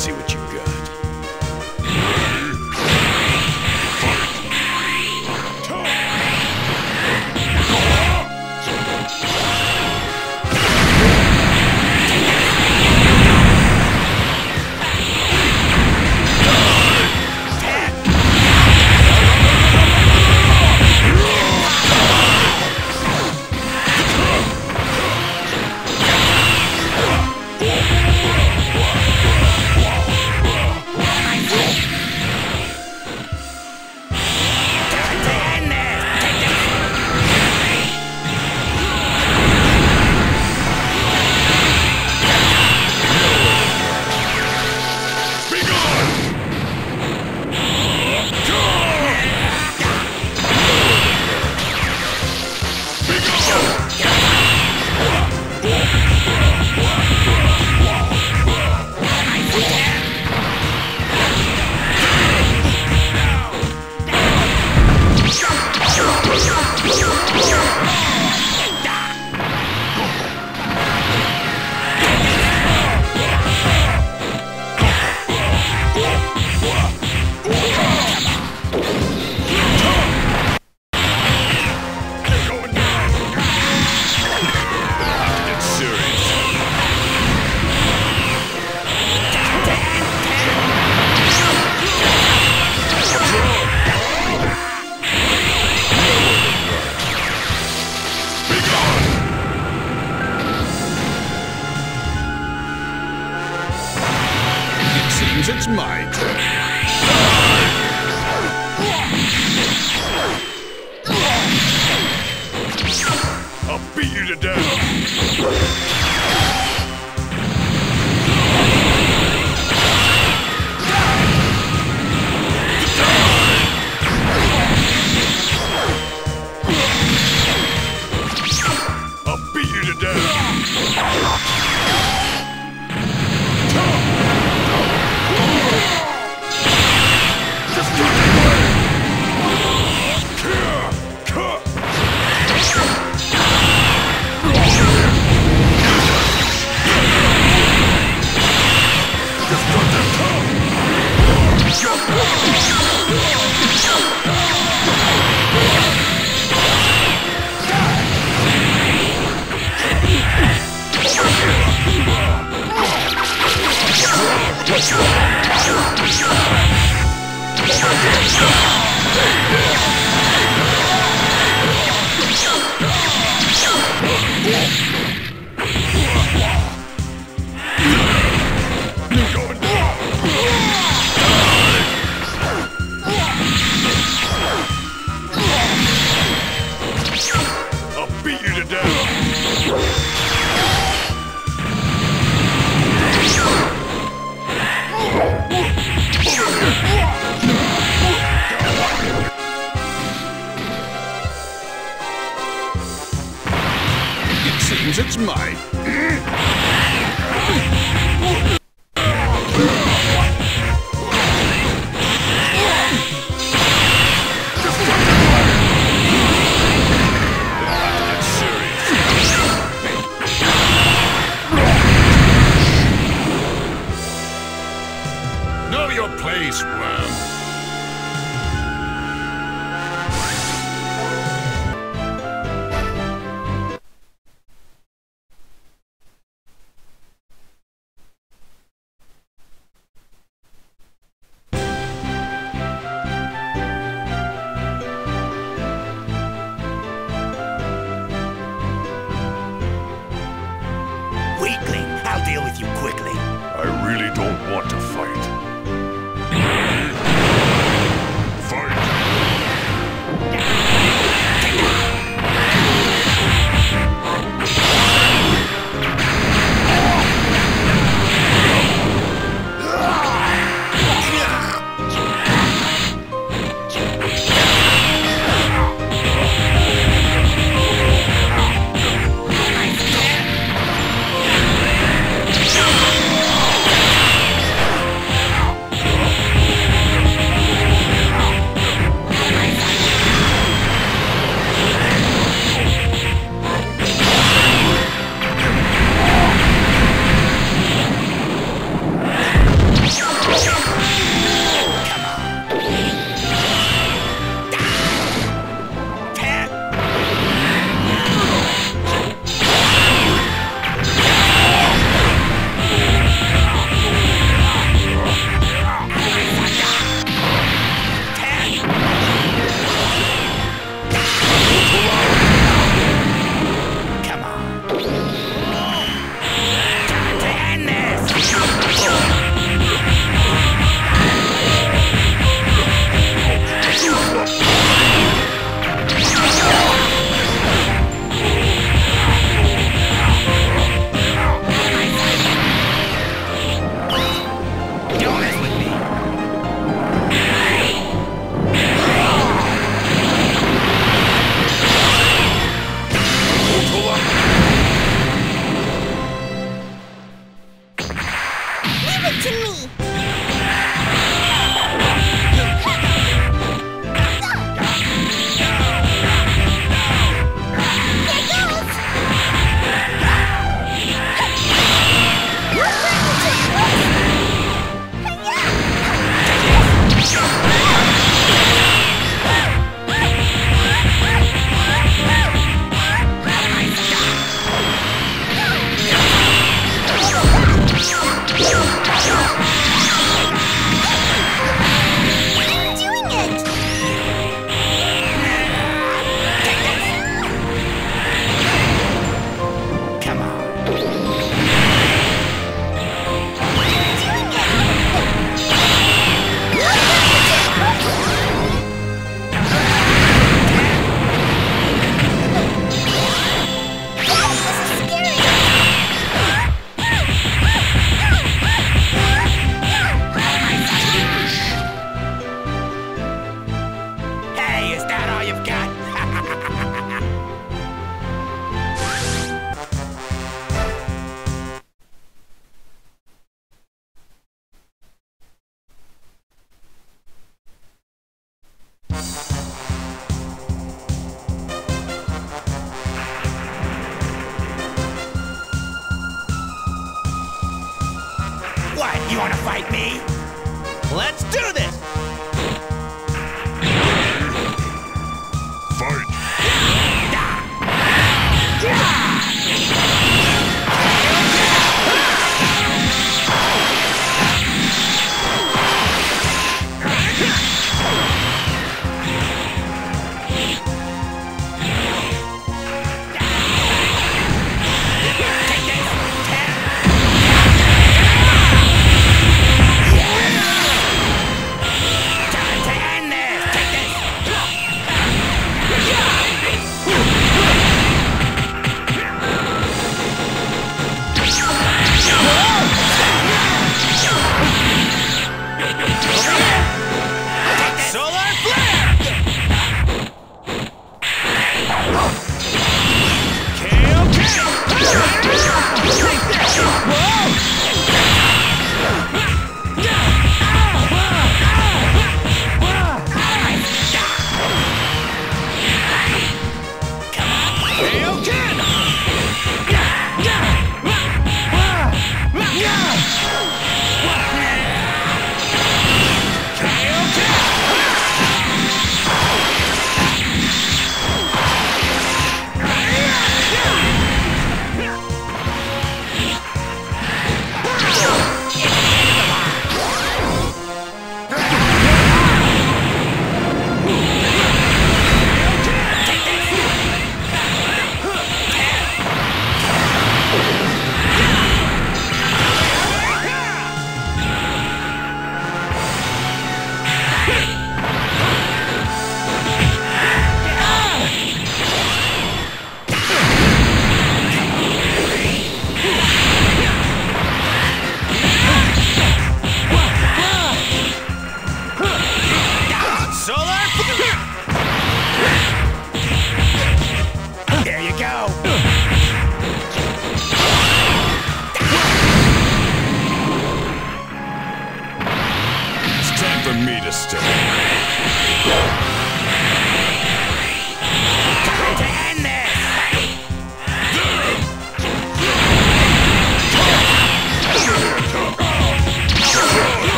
see what you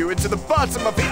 you into the bottom of the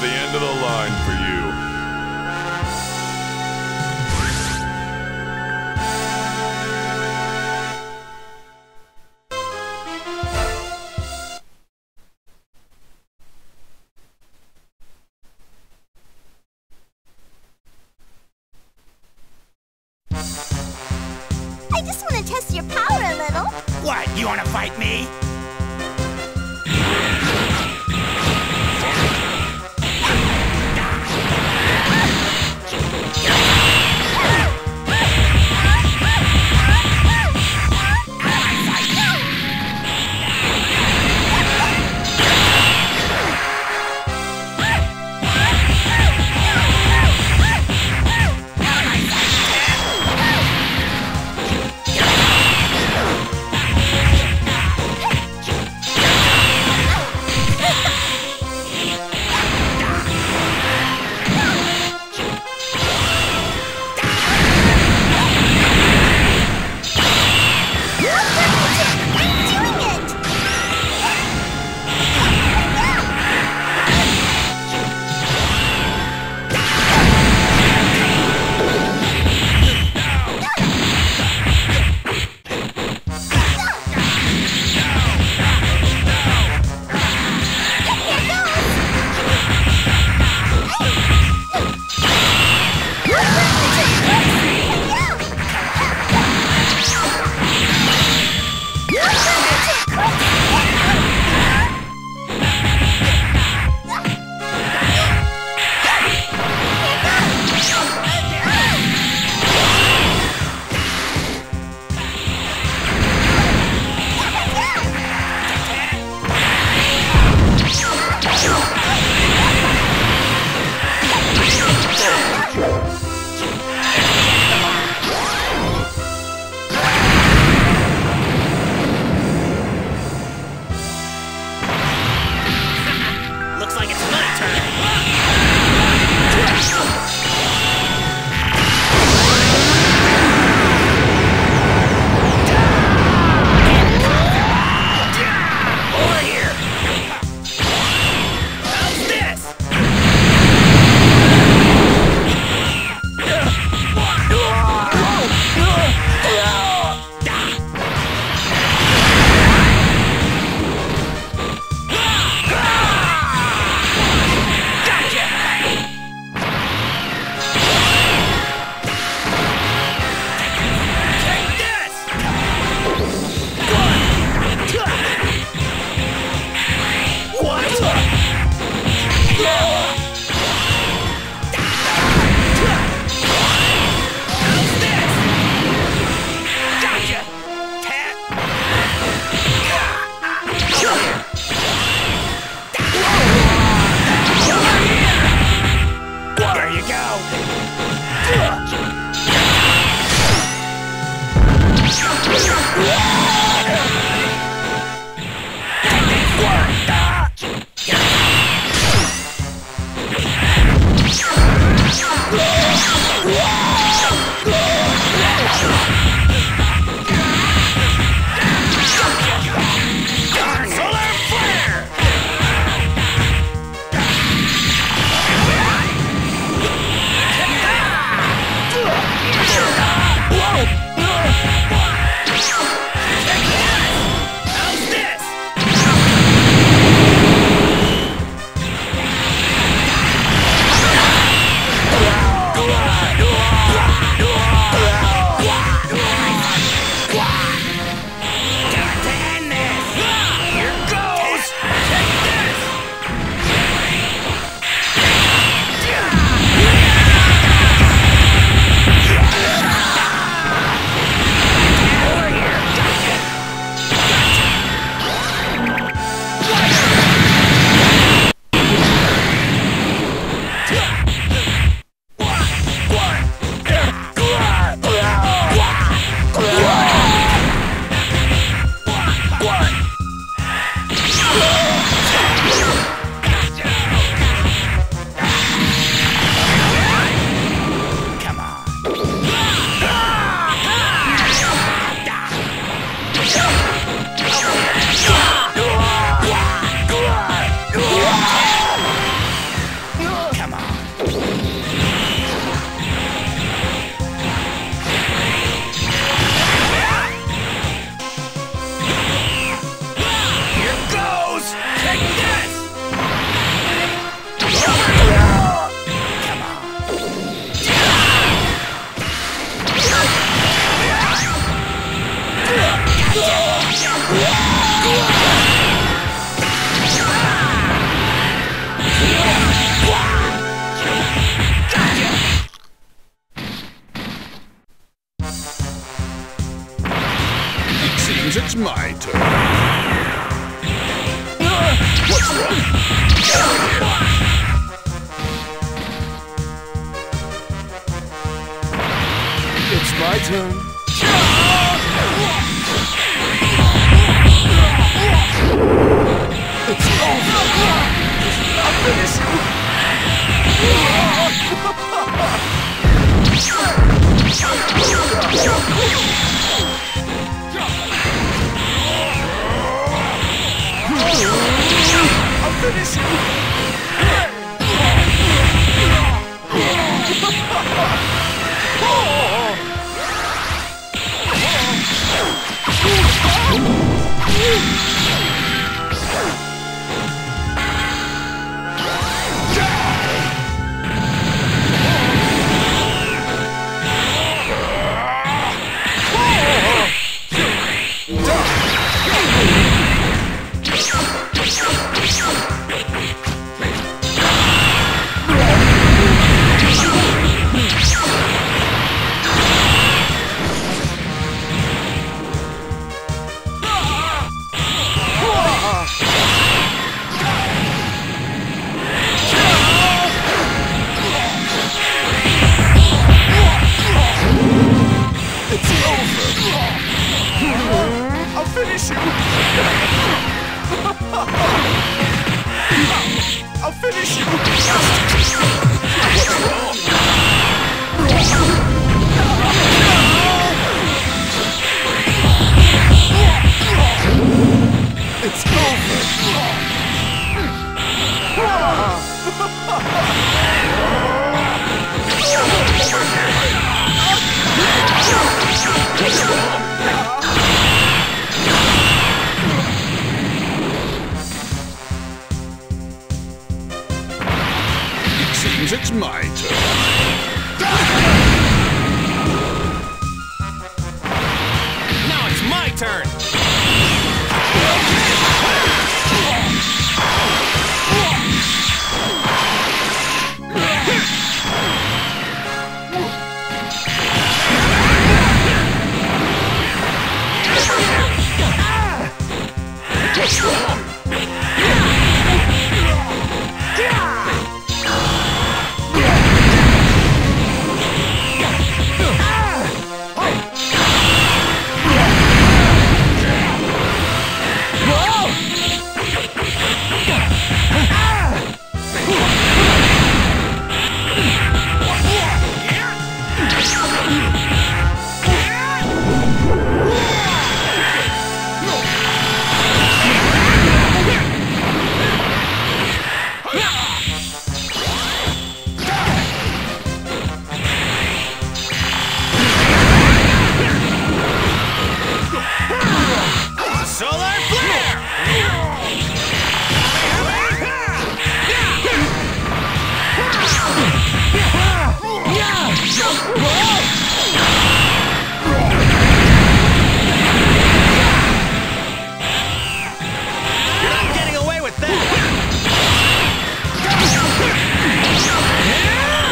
the end of the line for you.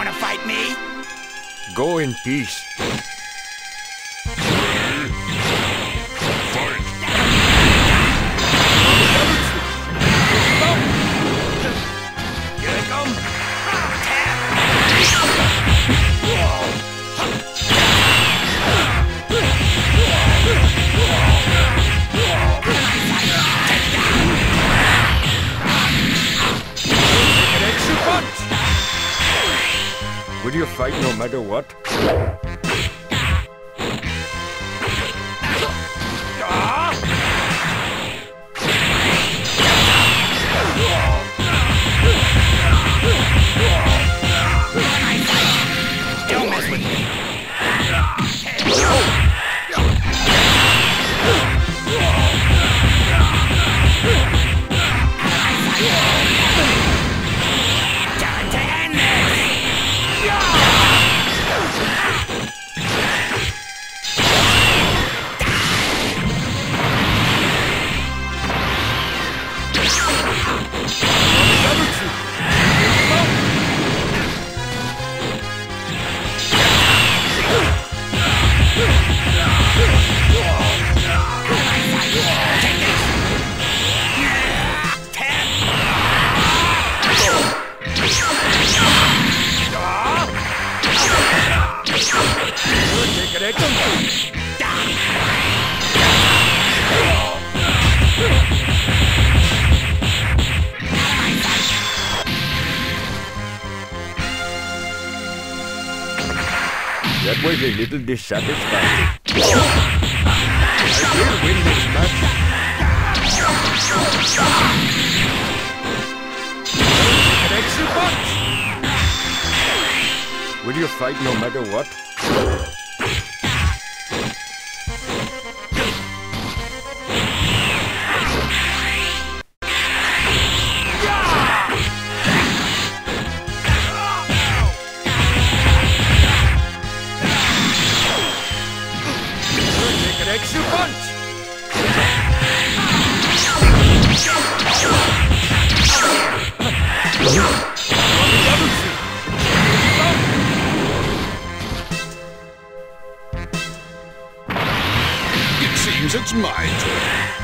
Wanna fight me? Go in peace. Will you fight no matter what? Little dissatisfying. I will win this match. An extra punch! Will you fight no matter what? It seems it's my turn.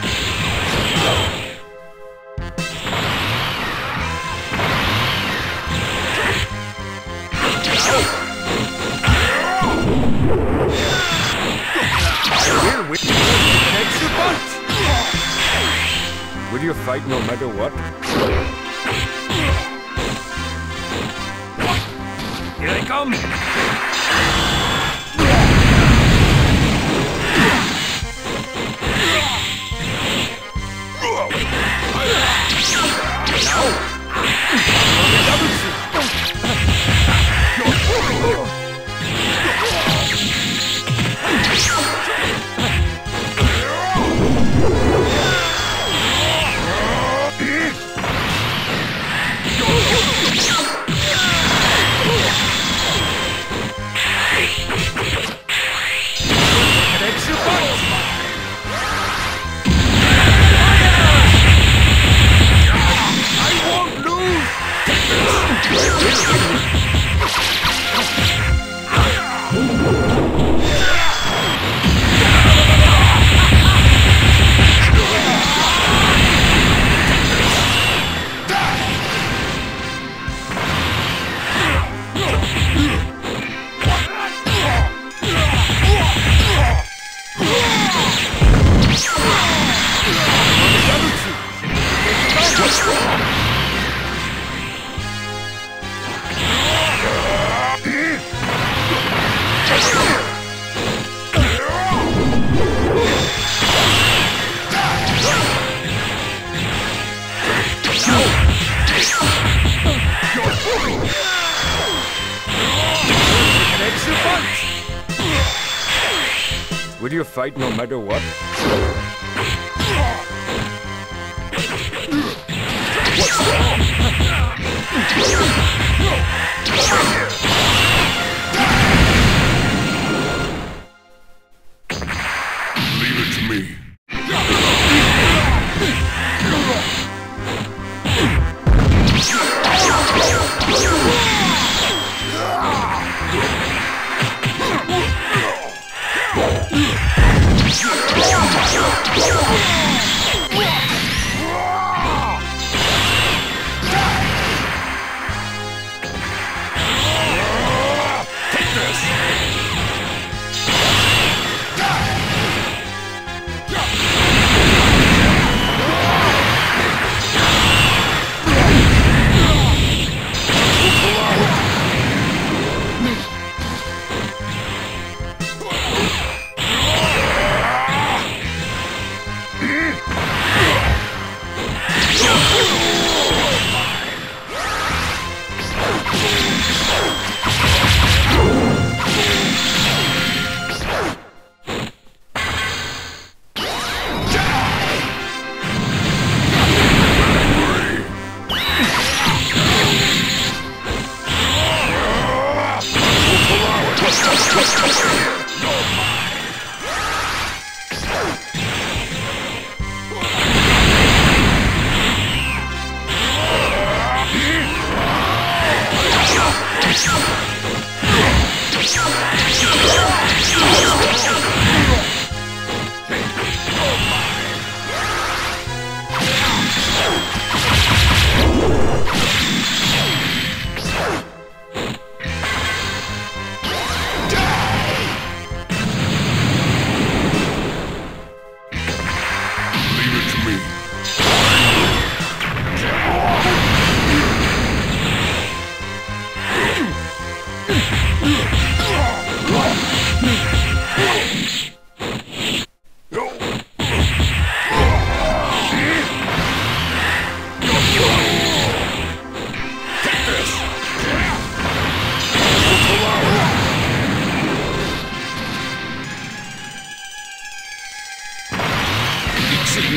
Will you fight no matter what? Here they come! Takes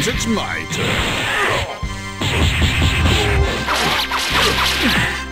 Seems it's my turn.